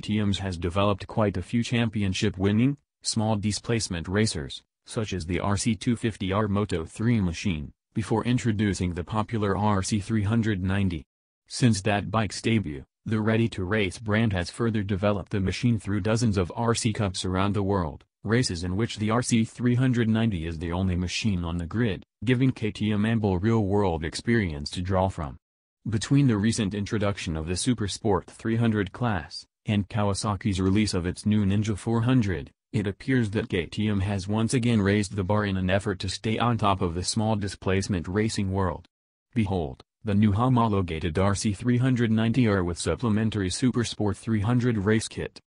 KTM's has developed quite a few championship-winning, small displacement racers, such as the RC250R Moto 3 machine, before introducing the popular RC390. Since that bike's debut, the ready-to-race brand has further developed the machine through dozens of RC Cups around the world, races in which the RC390 is the only machine on the grid, giving KTM ample real-world experience to draw from. Between the recent introduction of the Supersport 300 class, and Kawasaki's release of its new Ninja 400, it appears that KTM has once again raised the bar in an effort to stay on top of the small displacement racing world. Behold, the new homologated RC390R with supplementary Supersport 300 race kit.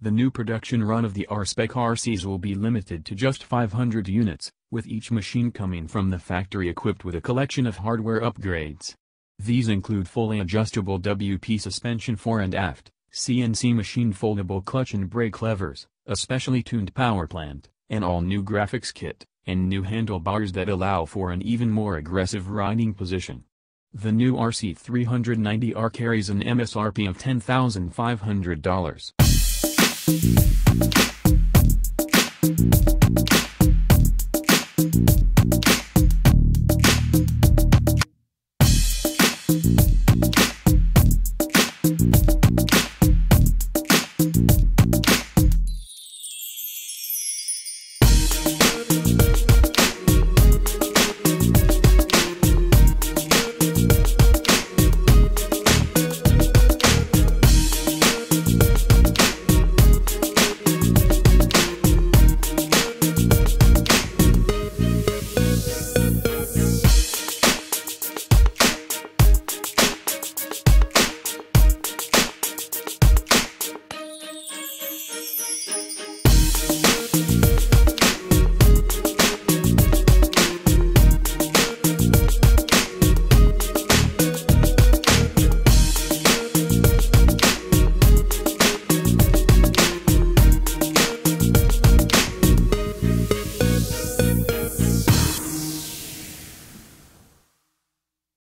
The new production run of the R-Spec RCs will be limited to just 500 units, with each machine coming from the factory equipped with a collection of hardware upgrades. These include fully adjustable WP suspension fore and aft, CNC machine foldable clutch and brake levers, a specially tuned power plant, an all-new graphics kit, and new handlebars that allow for an even more aggressive riding position. The new RC390R carries an MSRP of $10,500.